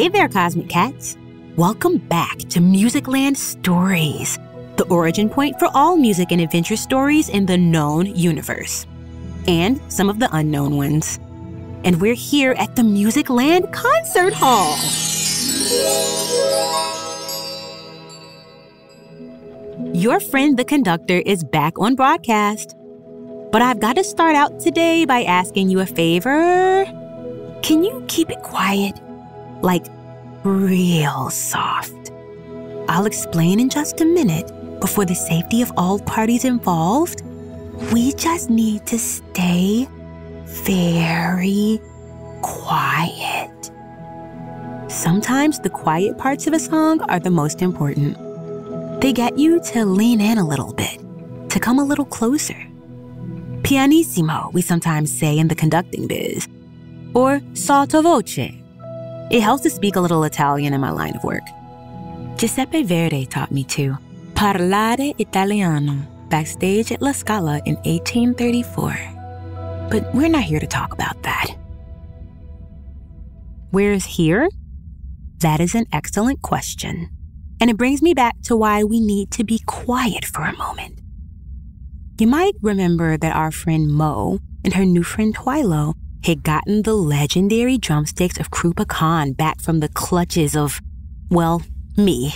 Hey there, Cosmic Cats. Welcome back to Musicland Stories, the origin point for all music and adventure stories in the known universe, and some of the unknown ones. And we're here at the Musicland Concert Hall. Your friend the conductor is back on broadcast. But I've got to start out today by asking you a favor. Can you keep it quiet? Like, real soft. I'll explain in just a minute, but for the safety of all parties involved, we just need to stay very quiet. Sometimes the quiet parts of a song are the most important. They get you to lean in a little bit, to come a little closer Pianissimo, we sometimes say in the conducting biz, or sottovoce. It helps to speak a little Italian in my line of work. Giuseppe Verdi taught me to parlare italiano backstage at La Scala in 1834. But we're not here to talk about that. Where's here? That is an excellent question. And it brings me back to why we need to be quiet for a moment. You might remember that our friend Mo and her new friend Twilo had gotten the legendary drumsticks of Krupa Khan back from the clutches of, well, me.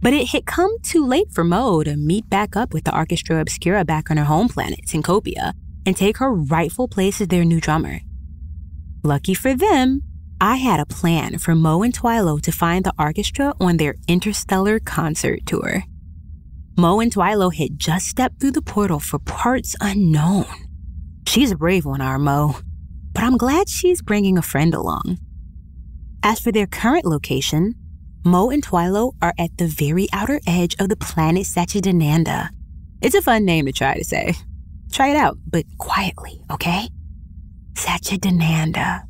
But it had come too late for Mo to meet back up with the Arkestra Obscura back on her home planet, Syncopia, and take her rightful place as their new drummer. Lucky for them, I had a plan for Mo and Twilo to find the orchestra on their interstellar concert tour. Mo and Twilo had just stepped through the portal for parts unknown. She's a brave one, our Mo, but I'm glad she's bringing a friend along. As for their current location, Mo and Twilo are at the very outer edge of the planet Satchidananda. It's a fun name to try to say. Try it out, but quietly, okay? Satchidananda.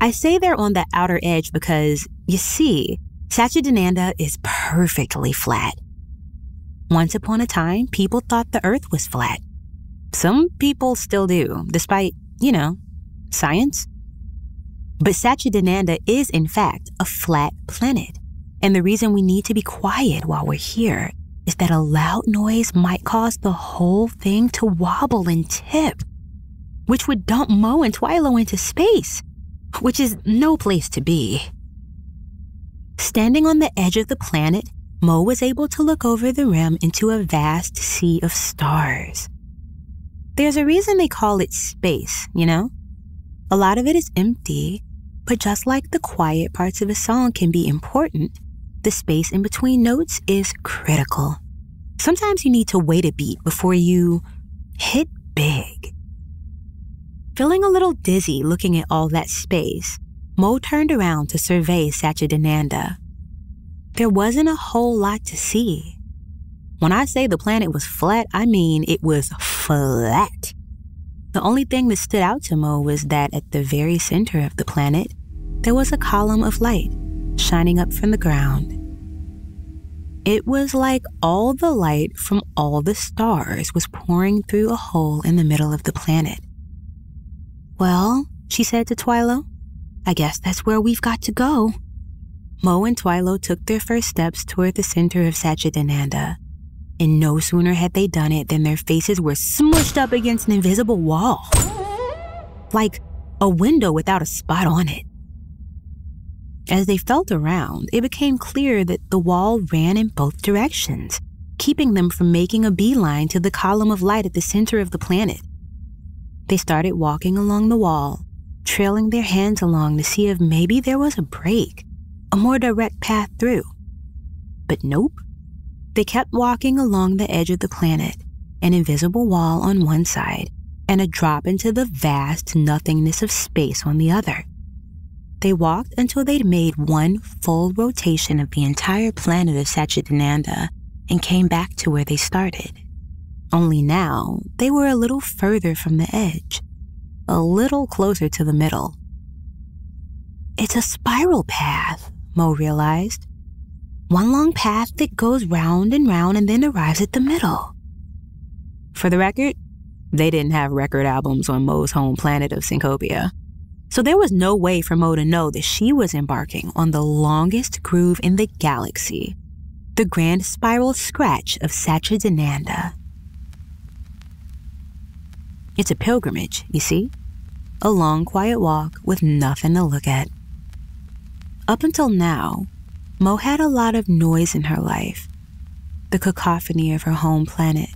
I say they're on the outer edge because, you see, Satchidananda is perfectly flat. Once upon a time, people thought the earth was flat. Some people still do, despite, you know, science. But Satchidananda is, in fact, a flat planet. And the reason we need to be quiet while we're here is that a loud noise might cause the whole thing to wobble and tip, which would dump Mo and Twilo into space, which is no place to be. Standing on the edge of the planet, Mo was able to look over the rim into a vast sea of stars. There's a reason they call it space, you know? A lot of it is empty, but just like the quiet parts of a song can be important, the space in between notes is critical. Sometimes you need to wait a beat before you hit big. Feeling a little dizzy looking at all that space, Mo turned around to survey Satchidananda there wasn't a whole lot to see. When I say the planet was flat, I mean it was flat. The only thing that stood out to Mo was that at the very center of the planet, there was a column of light shining up from the ground. It was like all the light from all the stars was pouring through a hole in the middle of the planet. Well, she said to Twilo, I guess that's where we've got to go. Mo and Twilo took their first steps toward the center of Satchidananda. And no sooner had they done it than their faces were smushed up against an invisible wall. Like a window without a spot on it. As they felt around, it became clear that the wall ran in both directions, keeping them from making a beeline to the column of light at the center of the planet. They started walking along the wall, trailing their hands along to see if maybe there was a break a more direct path through. But nope. They kept walking along the edge of the planet, an invisible wall on one side, and a drop into the vast nothingness of space on the other. They walked until they'd made one full rotation of the entire planet of Satchidananda and came back to where they started. Only now, they were a little further from the edge, a little closer to the middle. It's a spiral path, Mo realized. One long path that goes round and round and then arrives at the middle. For the record, they didn't have record albums on Mo's home planet of Syncopia. So there was no way for Mo to know that she was embarking on the longest groove in the galaxy, the Grand Spiral Scratch of Satchidananda. It's a pilgrimage, you see? A long, quiet walk with nothing to look at. Up until now, Mo had a lot of noise in her life the cacophony of her home planet,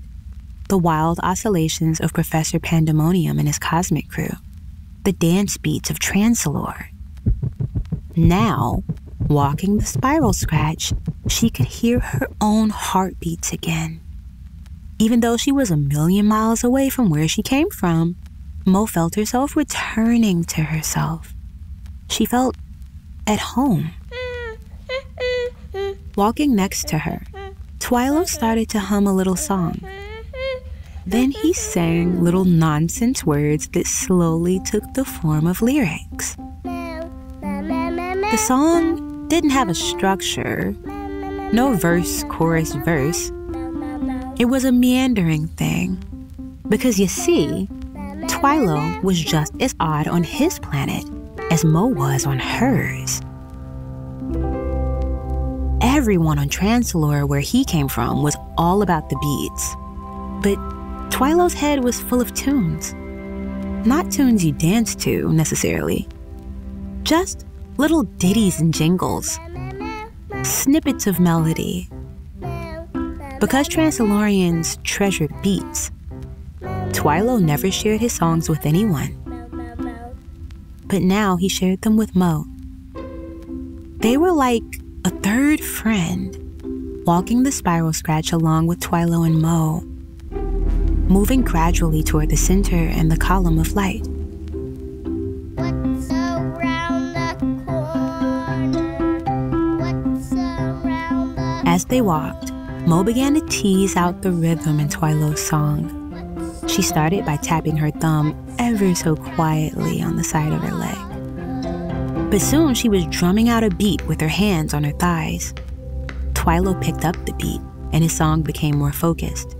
the wild oscillations of Professor Pandemonium and his cosmic crew, the dance beats of Transalore. Now, walking the spiral scratch, she could hear her own heartbeats again. Even though she was a million miles away from where she came from, Mo felt herself returning to herself. She felt at home. Walking next to her, Twilo started to hum a little song. Then he sang little nonsense words that slowly took the form of lyrics. The song didn't have a structure, no verse, chorus, verse. It was a meandering thing. Because you see, Twilo was just as odd on his planet as Mo was on hers. Everyone on Transalore, where he came from, was all about the beats. But Twilo's head was full of tunes. Not tunes you dance to, necessarily. Just little ditties and jingles. Snippets of melody. Because Transalorians treasured beats, Twilo never shared his songs with anyone. But now he shared them with Mo. They were like a third friend, walking the spiral scratch along with Twilo and Mo, moving gradually toward the center and the column of light. As they walked, Mo began to tease out the rhythm in Twilo's song. She started by tapping her thumb ever so quietly on the side of her leg. But soon she was drumming out a beat with her hands on her thighs. Twilo picked up the beat, and his song became more focused.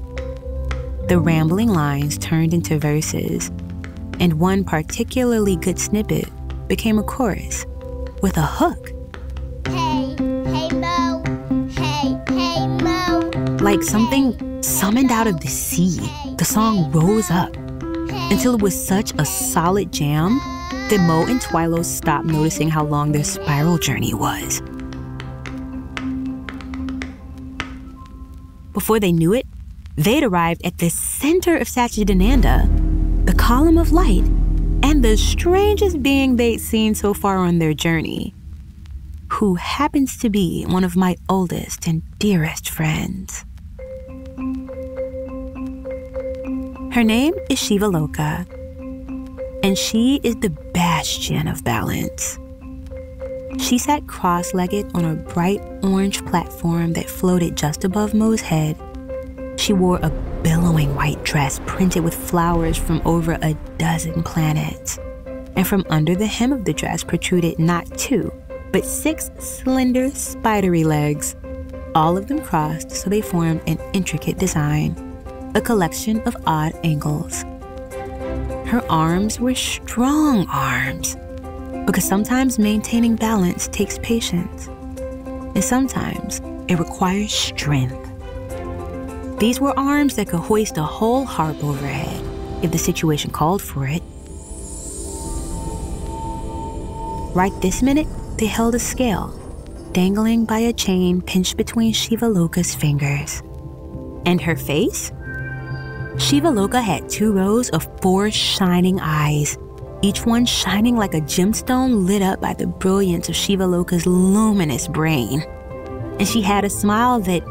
The rambling lines turned into verses, and one particularly good snippet became a chorus with a hook. Hey, hey Mo, hey, hey Mo. Like something summoned out of the sea, the song rose up until it was such a solid jam that Mo and Twilo stopped noticing how long their spiral journey was. Before they knew it, they'd arrived at the center of Satchidananda, the column of light, and the strangest being they'd seen so far on their journey, who happens to be one of my oldest and dearest friends. Her name is Shivaloka, and she is the bastion of balance. She sat cross legged on a bright orange platform that floated just above Mo's head. She wore a billowing white dress printed with flowers from over a dozen planets. And from under the hem of the dress protruded not two, but six slender, spidery legs. All of them crossed so they formed an intricate design, a collection of odd angles. Her arms were strong arms, because sometimes maintaining balance takes patience, and sometimes it requires strength. These were arms that could hoist a whole harp overhead if the situation called for it. Right this minute, they held a scale, dangling by a chain pinched between Shiva Shivaloka's fingers. And her face? Shivaloka had two rows of four shining eyes, each one shining like a gemstone lit up by the brilliance of Shivaloka's luminous brain. And she had a smile that,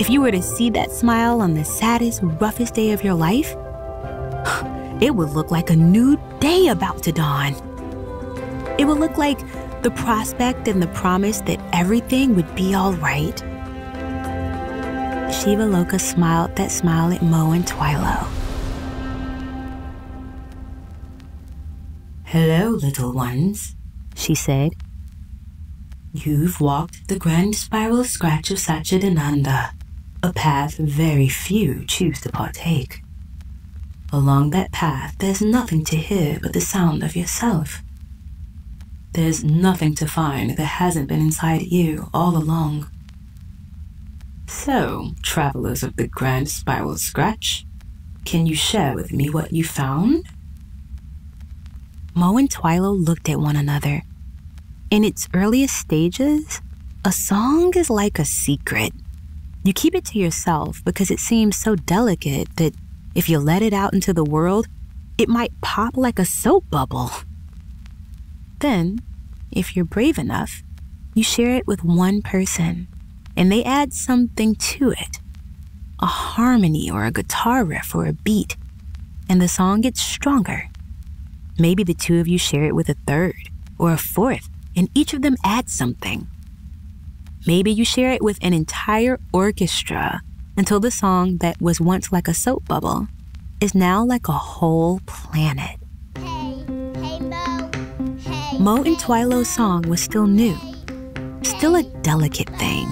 if you were to see that smile on the saddest, roughest day of your life, it would look like a new day about to dawn. It would look like the prospect and the promise that everything would be all right. Shivaloka smiled that smile at Mo and Twilo. Hello, little ones, she said. You've walked the grand spiral scratch of Satchidananda, a path very few choose to partake. Along that path, there's nothing to hear but the sound of yourself, there's nothing to find that hasn't been inside you all along. So, travelers of the Grand Spiral Scratch, can you share with me what you found? Mo and Twilo looked at one another. In its earliest stages, a song is like a secret. You keep it to yourself because it seems so delicate that if you let it out into the world, it might pop like a soap bubble. Then, if you're brave enough, you share it with one person and they add something to it a harmony or a guitar riff or a beat, and the song gets stronger. Maybe the two of you share it with a third or a fourth, and each of them adds something. Maybe you share it with an entire orchestra until the song that was once like a soap bubble is now like a whole planet. Hey, hey Mo. Hey. Mo and Twilo's song was still new, still a delicate thing,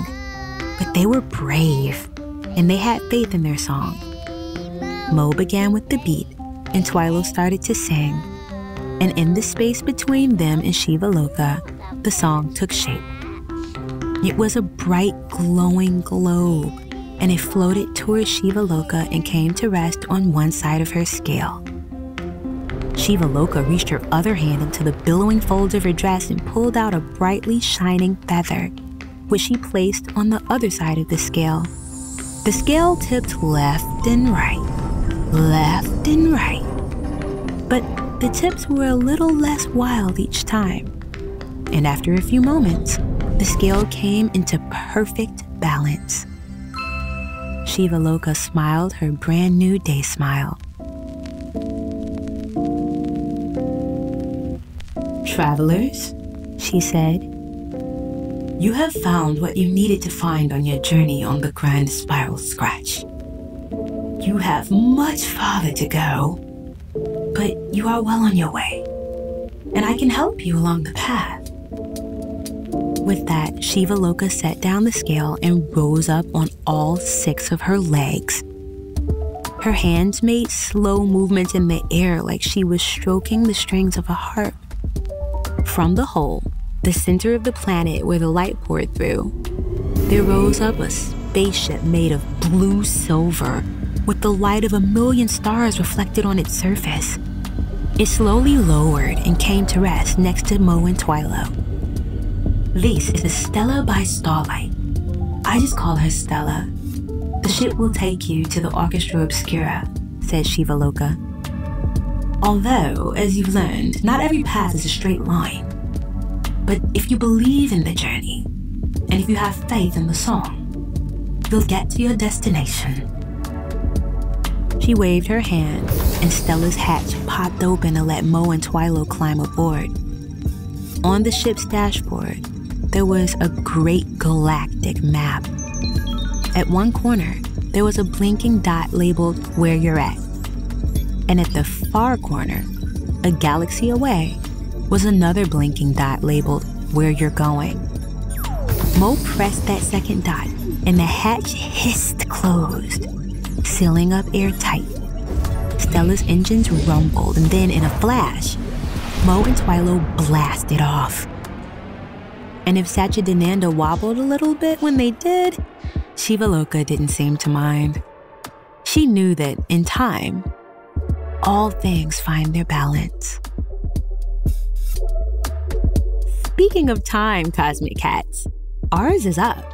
but they were brave and they had faith in their song. Mo began with the beat, and Twilo started to sing. And in the space between them and Shiva Loka, the song took shape. It was a bright, glowing globe, and it floated towards Shiva Loka and came to rest on one side of her scale. Shiva Loka reached her other hand into the billowing folds of her dress and pulled out a brightly shining feather, which she placed on the other side of the scale. The scale tipped left and right, left and right. But the tips were a little less wild each time. And after a few moments, the scale came into perfect balance. Shiva Loka smiled her brand new day smile. Travelers, she said, you have found what you needed to find on your journey on the Grand Spiral Scratch. You have much farther to go, but you are well on your way, and I can help you along the path. With that, Shiva Loka set down the scale and rose up on all six of her legs. Her hands made slow movements in the air like she was stroking the strings of a harp. From the hole, the center of the planet where the light poured through, there rose up a spaceship made of blue silver with the light of a million stars reflected on its surface. It slowly lowered and came to rest next to Mo and Twilo. This is the Stella by Starlight. I just call her Stella. The ship will take you to the Arkestra Obscura, said Shiva Loka. Although, as you've learned, not every path is a straight line. But if you believe in the journey, and if you have faith in the song, you'll get to your destination. She waved her hand, and Stella's hatch popped open to let Mo and Twilo climb aboard. On the ship's dashboard, there was a great galactic map. At one corner, there was a blinking dot labeled Where You're At. And at the far corner, a galaxy away, was another blinking dot labeled Where You're Going. Mo pressed that second dot, and the hatch hissed closed, sealing up airtight. Stella's engines rumbled, and then in a flash, Mo and Twilo blasted off. And if Satchidananda wobbled a little bit when they did, Shivaloka didn't seem to mind. She knew that in time, all things find their balance. Speaking of time, Cosmic Cats, ours is up.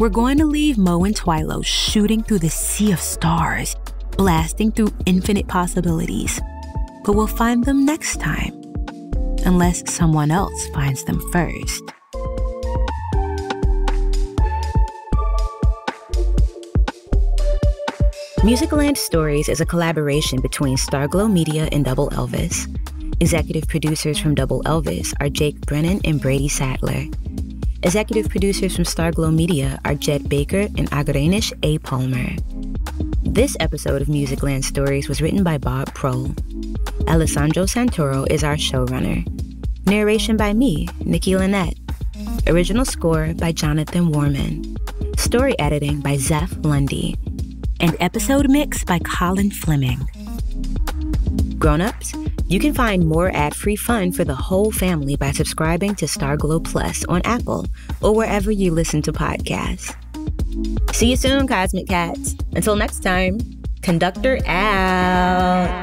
We're going to leave Mo and Twilo shooting through the sea of stars, blasting through infinite possibilities. But we'll find them next time, unless someone else finds them first. Musicland Stories is a collaboration between Starglow Media and Double Elvis. Executive producers from Double Elvis are Jake Brennan and Brady Sadler. Executive producers from Starglow Media are Jed Baker and Agrenish A. Palmer. This episode of Musicland Stories was written by Bob Prohl. Alessandro Santoro is our showrunner. Narration by me, Nikki Lynette. Original score by Jonathan Warman. Story editing by Zeph Lundy. And episode mix by Colin Fleming. Grown-ups, You can find more ad free fun for the whole family by subscribing to Starglow Plus on Apple or wherever you listen to podcasts. See you soon, Cosmic Cats. Until next time, Conductor out.